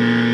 Mm.